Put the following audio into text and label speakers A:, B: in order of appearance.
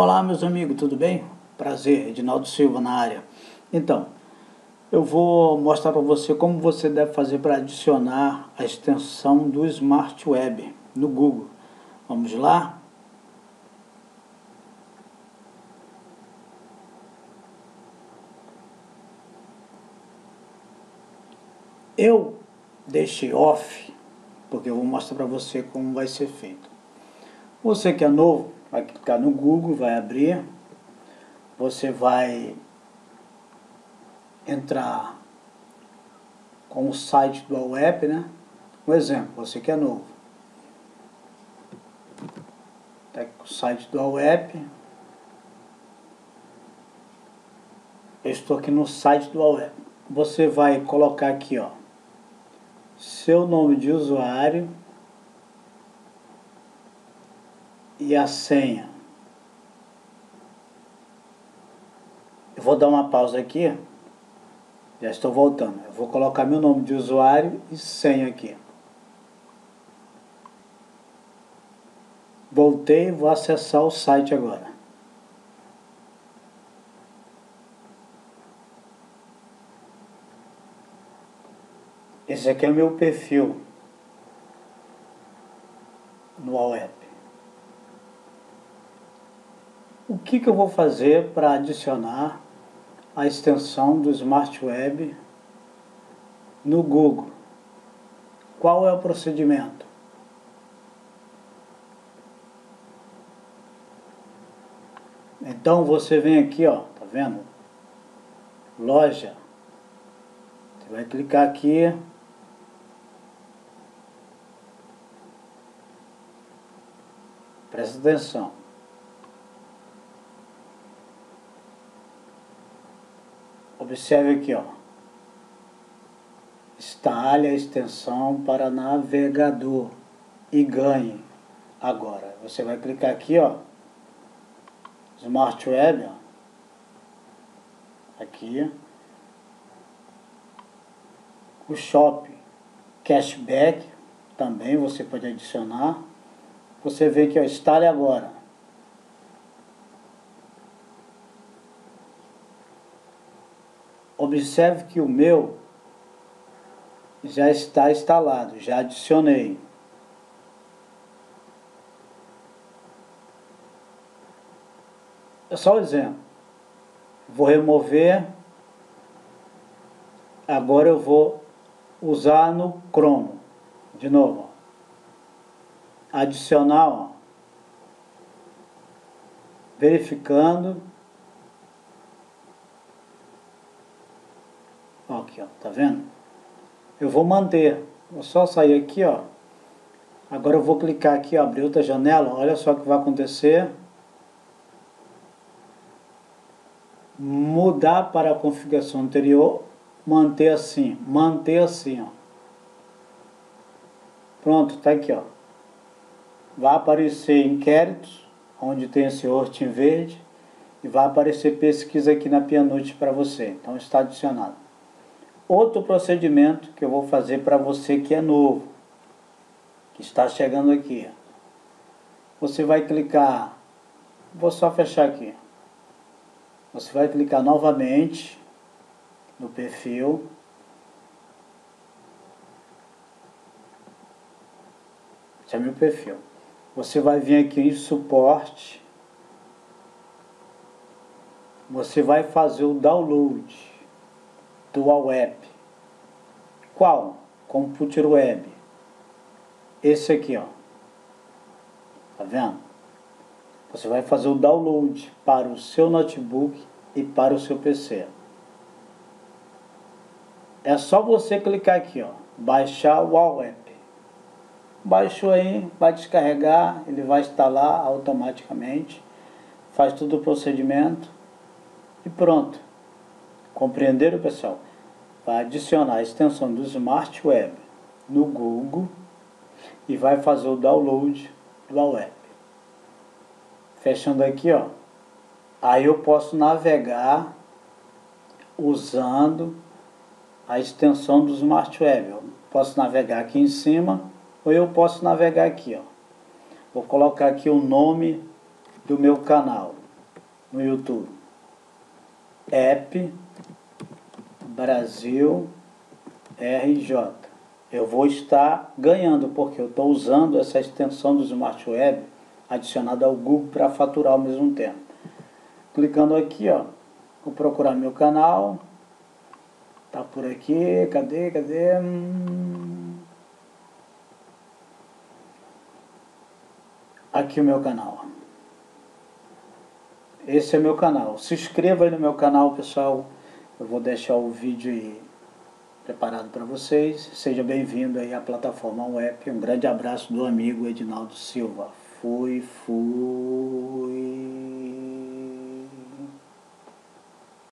A: Olá, meus amigos, tudo bem? Prazer, Edinaldo Silva na área. Então, eu vou mostrar para você como você deve fazer para adicionar a extensão do Smart Web no Google. Vamos lá? Eu deixei off, porque eu vou mostrar para você como vai ser feito. Você que é novo, vai clicar no Google, vai abrir, você vai entrar com o site do web, né? Um exemplo, você que é novo. Tá aqui o site do web. Eu estou aqui no site do web. Você vai colocar aqui, ó, seu nome de usuário e a senha. Eu vou dar uma pausa aqui. Já estou voltando. Eu vou colocar meu nome de usuário e senha aqui. Voltei, vou acessar o site agora. Esse aqui é o meu perfil no web. O que, que eu vou fazer para adicionar a extensão do Smart Web no Google? Qual é o procedimento? Então você vem aqui, ó, tá vendo? Loja. Você vai clicar aqui. Presta atenção. Observe aqui, ó. Instale a extensão para navegador e ganhe agora. Você vai clicar aqui, ó. Smart Web, ó. Aqui. O Shop Cashback também você pode adicionar. Você vê que ó, instale agora. Observe que o meu já está instalado, já adicionei. É só um exemplo. Vou remover. Agora eu vou usar no Chrome. De novo. Adicionar. Ó. Aqui, ó, tá vendo? Eu vou manter. Vou só sair aqui, ó. Agora eu vou clicar aqui, ó, abrir outra janela. Olha só o que vai acontecer. Mudar para a configuração anterior. Manter assim. Manter assim, ó. Pronto, tá aqui, ó. Vai aparecer inquéritos, onde tem esse host em verde. E vai aparecer pesquisa aqui na Pianote para você. Então está adicionado outro procedimento que eu vou fazer para você que é novo, que está chegando aqui. Você vai clicar, vou só fechar aqui. Você vai clicar novamente no perfil. Esse é meu perfil. Você vai vir aqui em suporte. Você vai fazer o download Dual Web. Qual? Computer Web. Esse aqui, ó. Tá vendo? Você vai fazer o download para o seu notebook e para o seu PC. É só você clicar aqui, ó, baixar o Web. Baixou aí, vai descarregar, ele vai instalar automaticamente, faz todo o procedimento e pronto. Compreenderam, pessoal? Vai adicionar a extensão do Smart Web no Google e vai fazer o download do web. Fechando aqui, ó. Aí eu posso navegar usando a extensão do Smart Web. Eu posso navegar aqui em cima ou eu posso navegar aqui, ó. Vou colocar aqui o nome do meu canal. no YouTube. App Brasil RJ. Eu vou estar ganhando, porque eu estou usando essa extensão do Smart Web adicionada ao Google para faturar ao mesmo tempo. Clicando aqui, ó, vou procurar meu canal. Tá por aqui, cadê, cadê? Aqui o meu canal. Esse é meu canal. Se inscreva aí no meu canal, pessoal. Eu vou deixar o vídeo aí preparado para vocês. Seja bem-vindo aí à plataforma web. Um grande abraço do amigo Edinaldo Silva. Fui, fui.